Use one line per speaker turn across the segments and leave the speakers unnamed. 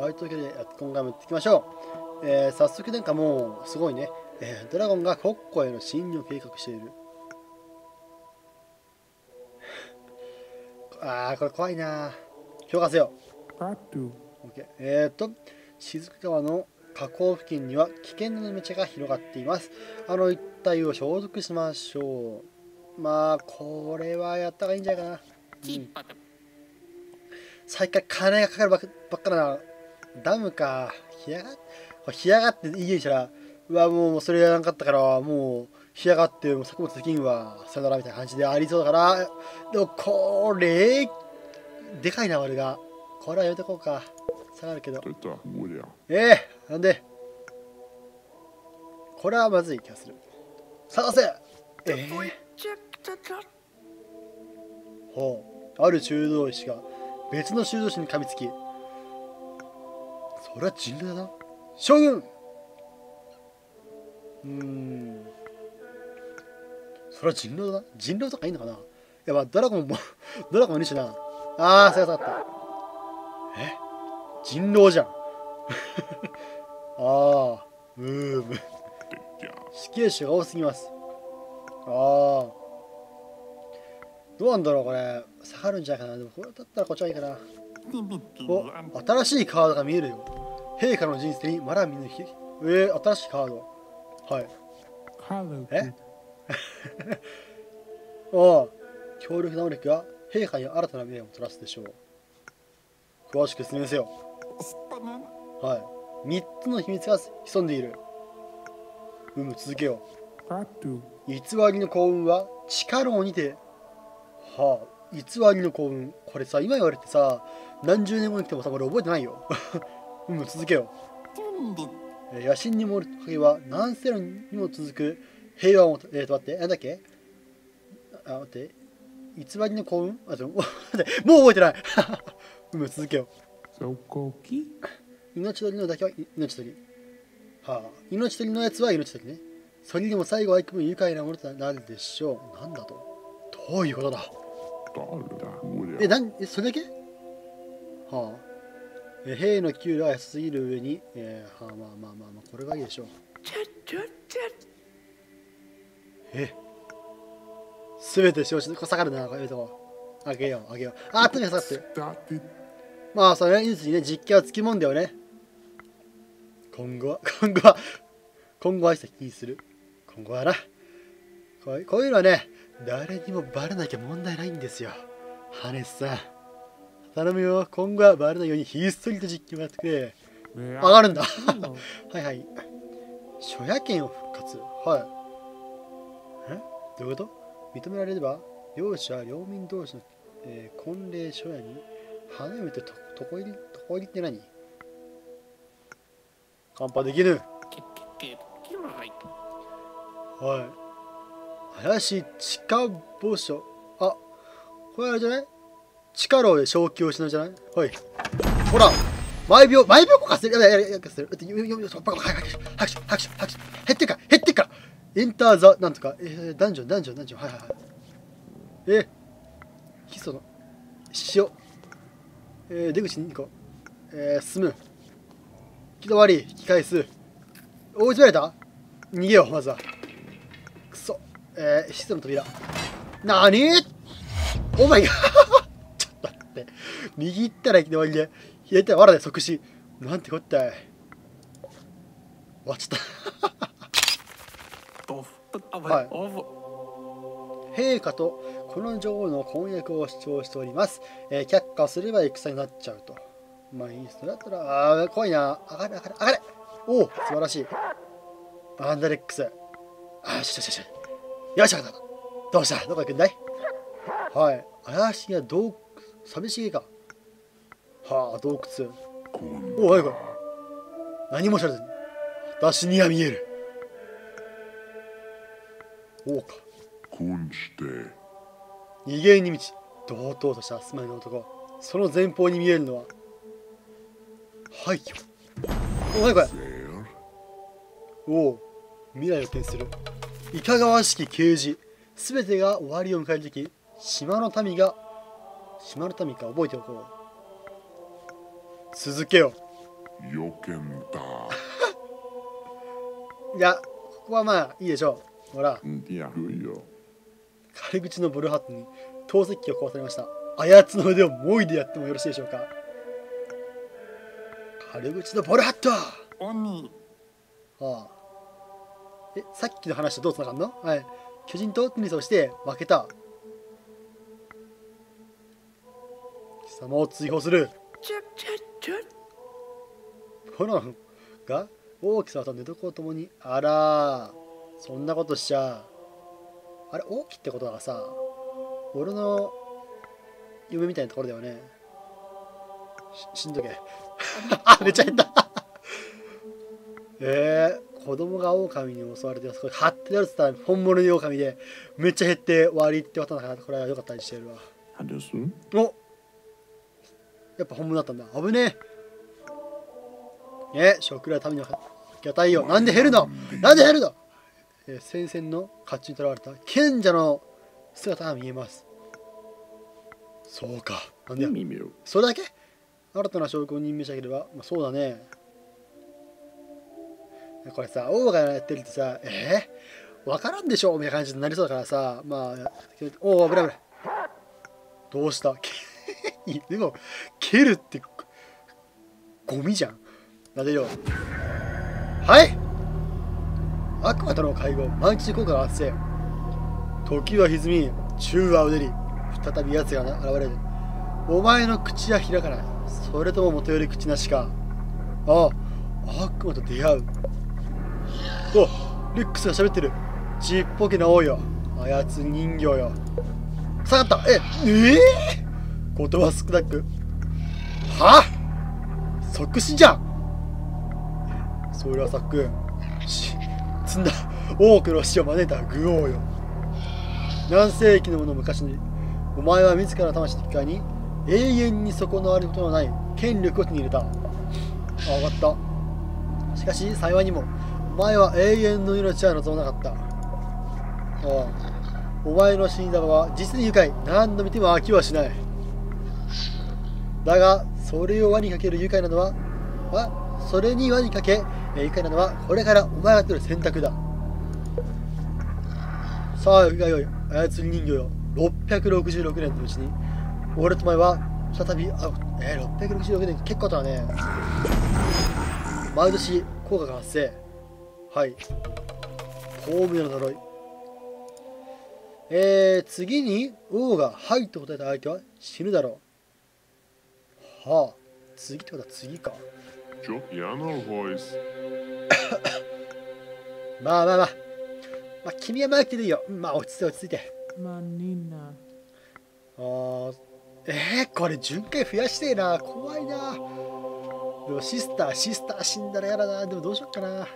はい、というわけで、今回もやっていきましょう。えー、早速なんかもう、すごいね。えー、ドラゴンが国庫への侵入を計画している。あー、これ怖いな評価せよ。OK。えーと、雫川の河口付近には危険な道が広がっています。あの一帯を消毒しましょう。まあ、これはやった方がいいんじゃないかな。うん最近金がかかるばっかばっかだな。ダムか。干上がっ干上がっていい家にしたら、うわ、もうそれやらなかったから、もう、干上がってもう作物できんわ。さよならみたいな感じでありそうだから、でもこれ、でかいな、俺が。これはやめとこうか。下がるけど。ええなんで？これはまずい気がする。探せええほう。ある修道士が別の修道士に噛みつき。それは人類だな。将軍うーん。それは人狼だな。人狼とかいいのかなや、まあ、ドラゴンも、ドラゴンいるしな。ああ、そうそうだった。え人狼じゃん。ああ、うーむ。死刑囚が多すぎます。ああ。どうなんだろう、これ。下がるんじゃないかな。でも、これだったらこっちはいいかな。お、新しいカードが見えるよ。陛下の人生にまだ見ぬ日。えー、新しいカード。はい。え？おう強力な能力が陛下に新たな面をもたらすでしょう。詳しく説明せよ。はい。3つの秘密が潜んでいる。うむ、続けよ.う。偽りの幸運は力をにて。はあ、偽りの幸運。これさ、今言われてさ、何十年後に来てもさ、俺覚えてないよ。うむ、続けよう。えー野心に盛る影は何世にも続く平和をえーと、待って、なんだっけ？あ、待って。偽りの幸運？あ、ちょ、待って、もう覚えてない うむ、続けよう。命取りのだけは命取り。はあ、命取りのやつは命取りね。それでも最後は幾分愉快なものとなるでしょう。なんだと？どういうことだ？え.なんえ、それだけ？はあ。え兵の給料は安すぎる上に、えー、はあ、まあまあまあまあ、これがいいでしょう。えすべて承知、これ下がるな、これとこあげよう、あげよう。あ、とにかく下がって.まあ、それ命にね、実験はつきもんだよね。今後は、今後は、今後は気にする。今後はな。こういうのはね、誰にもバレなきゃ問題ないんですよ。ハネスさん。頼むよ。今後はバレないようにひっそりと実験をやってくれ。上がるんだ。はいはい。初夜権を復活。はい。えどういうこと認められれば、両者、両民同士の、えー婚礼初夜に花嫁とと床入り、床入りって何カンパできぬ。はい。怪しい地下墓所。あ、これあれじゃない？地下牢で正気を失うじゃない？はい。ほら、毎秒、毎秒こかせる。やばいやばいやばいやばいだって、よよよよ、早く、早く、早く、早く、早く、減ってっから、減ってっから。エンターザ、なんとか、えー、ダンジョン、ダンジョン、ダンジョン、はいはいはい。えー、ヒ素の、塩。えー、出口に行こう。えー、進む。気止まり、引き返す。追い詰められた？逃げよう、まずは。くそ。えー、システムの扉。なにお前がちょっと待って。右行ったら行き止まりで、左行ったら藁で即死。なんてこったい。終わっちゃった。はい。陛下とこの女王の婚約を主張しております。えー却下すれば戦になっちゃうと。まあいいそれだったら、あー怖いな。上がれ、上がれ、上がれ。おお、素晴らしい。バンダレックス。あよしよしよし。よった。どうした？どこ行くんだい？はい。怪しげな洞窟、寂しげか。はあ、洞窟。おお、何これ。何も知らずに。私には見える。おおか。
Kunste.
逃げに満ち堂々とした住まいの男その前方に見えるのは廃墟お何これ.おお未来を転するいかがわしき啓示すべてが終わりを迎える時島の民が島の民か覚えておこう。続けよ。
よけんだ。
いやここはまあいいでしょう。ほら。
んいや。
軽口のブルーハットに透析機を壊されました。あやつの腕をもいでやってもよろしいでしょうか。軽口のボルハット。は
鬼
あえさっきの話とどうつながんの？はい。巨人とテニスをして負けた。貴様を追放する。
ちょちょちょ
コロンが大きさと寝床ともにあらそんなことしちゃ。あれ大きってことはさ俺の夢みたいなところだよね。ししんどけ。あめっちゃ減ったえー、子供が狼に襲われてそこ貼ってあるって言ったら本物の狼でめっちゃ減って終わりってことだからこれは良かったりしてるわ。
はです？
おやっぱ本物だったんだ。危ねえ。え食料は民の魚体よなんで減るの？なんで減るの、えー戦線の甲冑に囚われた。賢者の姿が見えます。そうか。なんでや？
耳を。
それだけ？新たな証拠を任命しなければ、まあ、そうだねこれさ王がやってるとさえー、分からんでしょ？みたいな感じになりそうだからさまあおお危ない危ない。どうした？でも蹴るってゴミじゃん。なでよう。はい！悪魔との会合マンチ効果が発生時は歪み宙はうねり再び奴が現れる。お前の口は開かない。それとも元より口なしか。ああ悪魔と出会う。おリュックスが喋ってる。ちっぽけな王よ。あやつ人形よ。下がった。えええ言葉少なく。は？即死じゃん。それはさっくん。し積んだ。多くの死を招いた愚王よ。何世紀のもの昔に。お前は自ら魂の機会に永遠に損なわれることのない権力を手に入れた。あ分かった。しかし幸いにも前は永遠の命は望まなかったああお前の死に様は実に愉快何度見ても飽きはしないだがそれを輪にかける愉快なのはあそれに輪にかけ愉快なのはこれからお前が取る選択ださあ、がよい、操り人形よ。666年のうちに、俺とお前は再び、あ、えー、666年、結構だね。毎年、効果が発生。はい。巧妙な呪い。えー、次に、王が、はいと答えた相手は死ぬだろう。はあ、次ってことは次か。まあまあまあ。まあ、君は前来ていいよ。うんまあ、落ち着いて落ち着いて。
manina
あーえー、これ巡回増やしてえな怖いなでもシスターシスター死んだらやだなでもどうしよっかな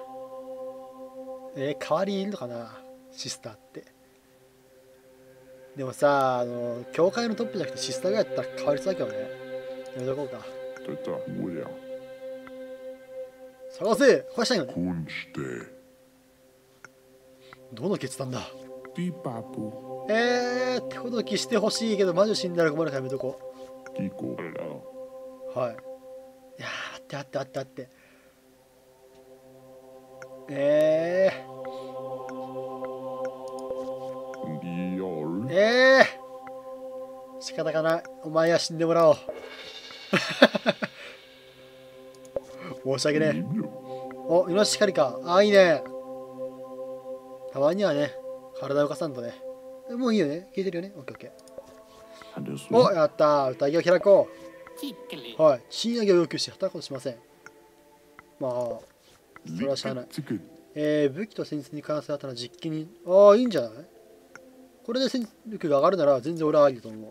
えー、代わりにいるのかなシスターってでもさあの教会のトップじゃなくてシスターがやったら変わりそうだけどねやめとこうか
といった、おや。
探せ壊したいのね。どの決断だ
ピパプ。
えー、手ほどきしてほしいけど魔女死んだら困るからやめとこ。うはいいやーあってあってあってあってえ
リオ
ー、
ル。
えー、仕方がない。お前は死んでもらおう。申し訳ねえ。おイノシシ狩りか。あいいね。たまにはね体を動かさんとね。もういいよね。聞いてるよね。オッケーオッケー。おやった。宴を開こう。はい。賃上げを要求し働くことしません。まあそれはしゃあない。えー、武器と戦術に関する新たな実機にああいいんじゃない？これで戦力が上がるなら全然俺はありだと思う。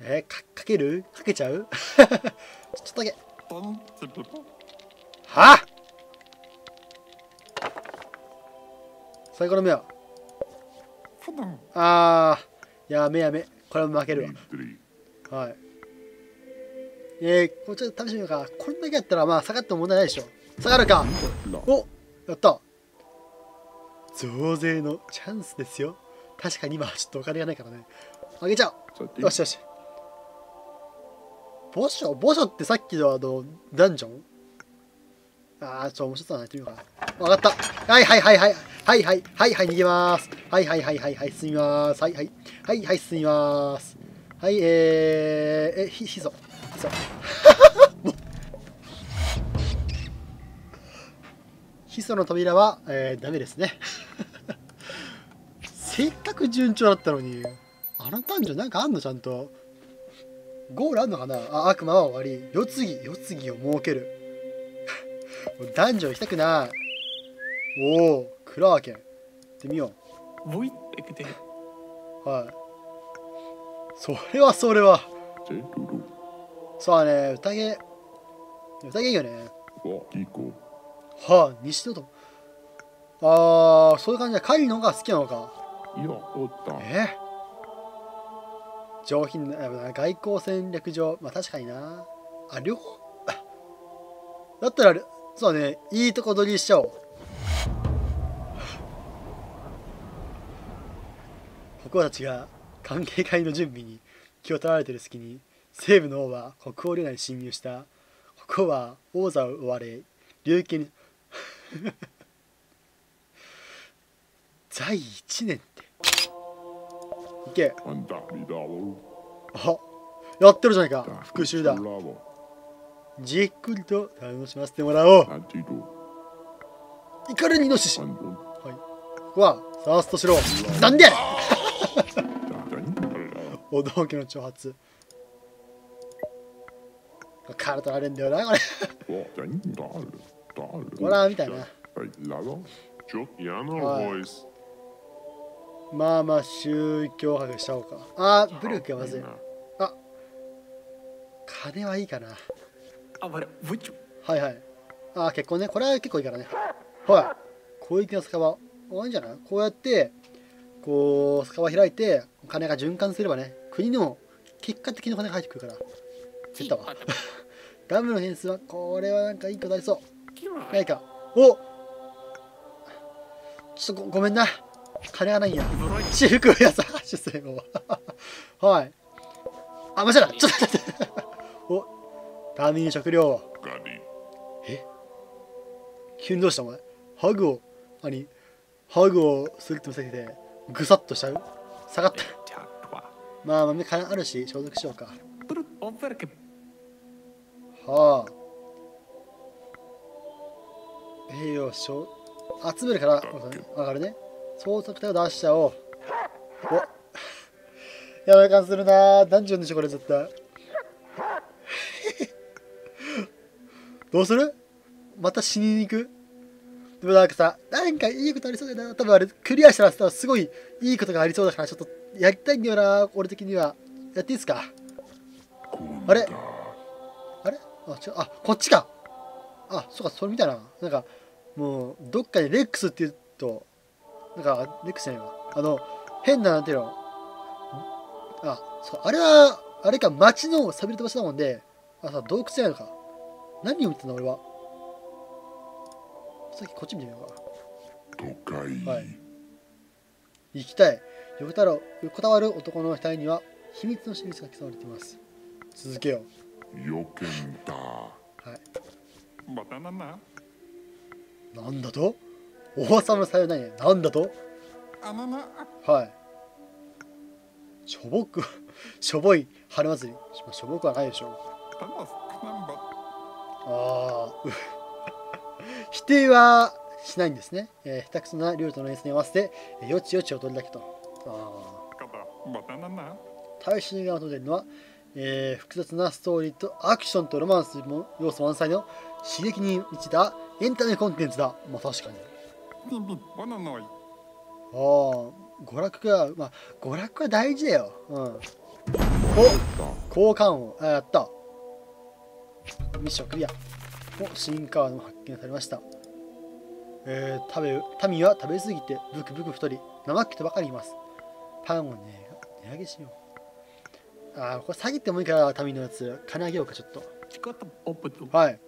えー、かかける？かけちゃう？ちょっとだけ。はあ最後の目は？あーやめやめ。これは負ける。わ。はいえー、もうちょっと試してみようか。こんだけやったら、まあ、下がっても問題ないでしょ。下がるか。おやった増税のチャンスですよ。確かに今、ちょっとお金がないからね。あげちゃおうよしよし。墓所墓所ってさっきのあの、ダンジョン？ああ、ちょ、面白そうな、やってみようか。わかった。はいはいはいはい。はいはいはいはい、逃げます。はいはいはいはいはい、進みます。はいはい。はいはい、進みます。はい、えー、え、ひ、ひぞ。そもう。ヒ素の扉は、えー、ダメですね。せっかく順調だったのにあの男女なんかあんのちゃんと。ゴールあんのかな。あ悪魔は終わり。世継ぎ世継ぎを設ける。男女行きたくない。おおクラーケン。行ってみよ
Vui que te
うはい。それはそれは.そうだね宴宴いいよね。
Wa kiko.
はあ西野とああそういう感じで狩りの方が好きなのか。
Ia ota.
え？上品なあ外交戦略上。まあ確かにな。あ両方？あ だったらそうだね。いいとこ取りしちゃおう。国王たちが関係会の準備に気を取られている隙に西部の王は国王領内に侵入した。国王は王座を追われ琉球に 在位1年って。いけ。あやってるじゃないか。復讐だ。じっくりと楽しませてもらおう。
Antido.
イカルニノシシ
Andon.
ここはファーストしろ。なんで
Da danala.
お道家の挑発。体取られんだよなこれ.ほらみたいな.まあまあ宗教博しちゃおうか。あーブルクはまずい金はいいかな。はいはい。あー結婚ね。これは結構いいからね。はい広域の酒場あいいんじゃない？こうやってこう酒場開いて金が循環すればね国にも結果的にお金が入ってくるから。知ったわガムの変数はこれはなんかいいことありそう。ないか。お！ちょっとごごめんな。金がないんや。私服やさ出世後はい。あ間違えた。ちょっと待って。お！他人食料
Gani.
急にどうしたお前？ハグを？何？ハグをするって見せてぐさっとしちゃう？下がった.まあ豆金あるし消毒しようかはあ。栄養少集めるから上がるね。捜索隊を出しちゃおう。お。やばい感するな。ダンジョンでしょこれ絶対。どうする？また死にに行く？でもなんかさなんかいいことありそうだよな。多分あれクリアしたらさすごいいいことがありそうだからちょっとやりたいんだよな俺的には。やっていいですか？あれ？あちょ、あ、こっちか。あ、そうか、それみたいな。なんか、もう、どっかにレックスって言うと、なんか、レックスじゃないわ。あの、変な、なんていうの。あ、そう、あれは、あれか、街の寂れた場所だもんで、あ、さ、洞窟じゃないのか。何を見てたの俺は。さっきこっち見てみようか。
Tokai.
はい。行きたい。横たわる男の額には秘密の印が刻まれています。続けよう。
Jokenta.
はい。
Banana.
なんだと？王様のさよなになんだと
？Anana.
はい。しょぼく、しょぼい春祭り。ししょぼくはないでしょ.ああ、う 否定はしないんですね。えー、下手くそなルートの演出に合わせて、えーよちよち踊るだけと。あ
Kada. Banana.
あ、大衆が求めているのは、えー複雑なストーリーとアクションとロマンスも要素満載の刺激に満ちたエンタメコンテンツだ。まあ確かに。ああ、娯楽が、まあ、娯楽は大事だよ。うん。お.交換を、あ、やった。ミッションクリア。お、新カードも発見されました。えー、食べ、民は食べ過ぎてブクブク太り、生っ気とばかりいます。パンをね、値上げしよう。あー、これ下げてもいいから、民のやつ。金あげようか、ちょっと。はい。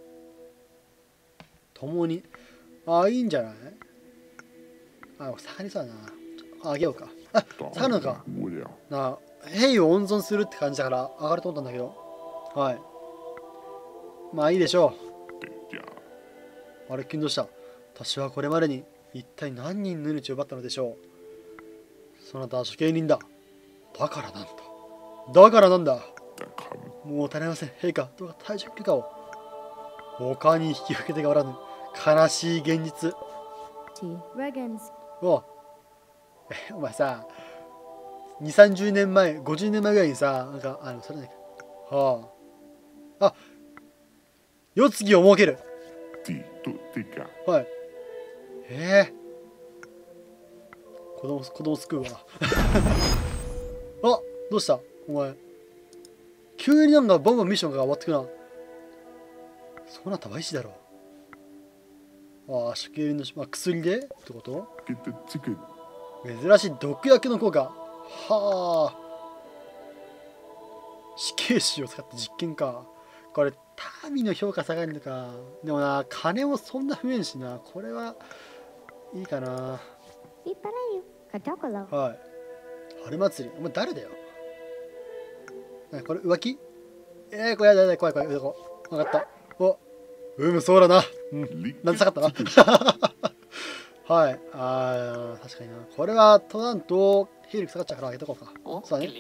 共に。あー、いいんじゃない？あ、下がりそうだな。ああげようか。あ、下がるのか。なあ、兵を温存するって感じだから上がると思ったんだけど。はい。まあいいでしょ.うあれ君どうした？私はこれまでに一体何人の命を奪ったのでしょう？そなたは処刑人だだからなんだだからなんだ。もう足りません。陛下。どうか退職許可を。他に引き受け手がおらぬ。悲しい現実。おえお前さ2 3 0年前50年前ぐらいにさなんかあのそれね。はあ。あ世継ぎを設ける.はい。ええ子供子供救うわ。あどうした？お前急になんかボンボンミッションが終わってくな。そうなったらいいしだろ。ああ処刑人の、まあ、薬で？ってこと？珍しい毒薬の効果。はあ。死刑囚を使って実験か。これ民の評価下がるのか。でもな金もそんな増えんしな。これはいいかな.はい。春祭り。お前誰だよ？なこれ浮気？えー、これやだやだ怖い怖いこ分かった。おうむそうだな。うん。なんで下がったな。はい。あー確かにな。これはとなんと兵力下がっちゃうから上げとこうか。そうだね。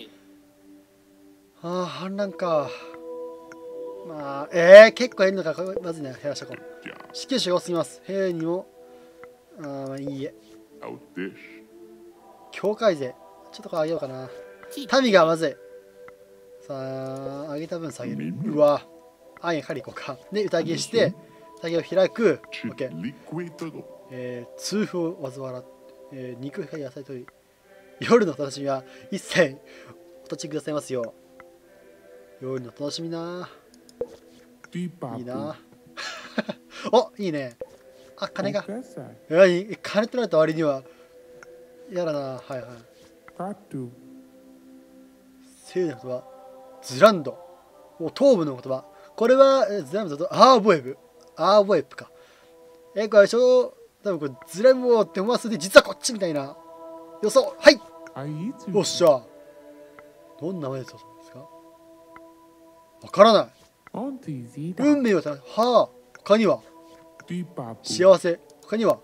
ああ反乱か。まあえー、結構いるのか。まずいね減らしとこう.死刑囚が多すぎます。兵にも。あーまあいいえ.境界税ちょっとこれ上げようかな。民がまず。いさあ上げた分下げる。うわ。あや狩り行こうか。で宴して宴を開く。OK. えー、痛風を患わ、えー、肉や野菜とり。夜の楽しみは一切お立ちくださいますよ夜の楽しみな。いい.な。おいいね。あ金が.何金取られた割には嫌だな。はいはい。
Patu.
西の言葉ズランド。もう東部の言葉。これはえーズランドだとアーボエブ。アーボエブか。えこれでしょ多分これズランボって思わせて実はこっちみたいな。予想。はい.よっしゃ。どんな名前ですか？わからない.運命をたはあ。他には.幸せ。他には.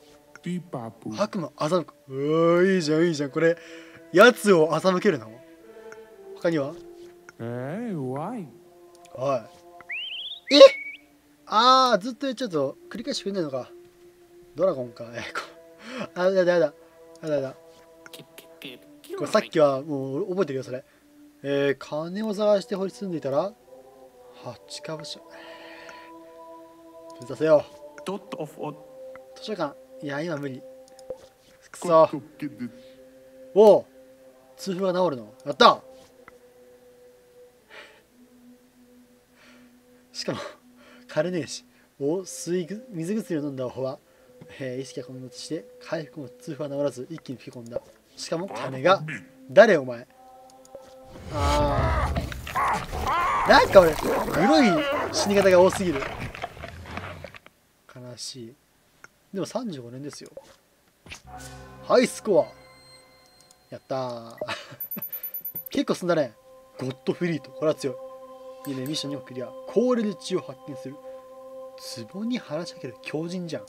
悪魔欺く。うーいいじゃんいいじゃん。これやつを欺けるの？他には？
Hey, why?
はいえ？ああずっとちょっと繰り返してくれないのかドラゴンかえこあやだやだやだやだこれさっきはもう覚えてるよそれえー、金を探して掘り進んでいたら八か所目指せよ
Dot of Od.
図書館いや今無理くそ.おう痛風が治るのやったしかも枯れねえしお水水薬を飲んだ方は、えー意識が混雑して回復後痛風は治らず一気に吹き込んだ。しかも金が誰お前。あー。なんか俺グロい死に方が多すぎる。悲しい。でも35年ですよ。ハイスコア。やったー。結構進んだね。ゴッドフリート。これは強い。いいねミッション2個クリアコーレル血を発見する。壺に腹しゃける強靭じゃん。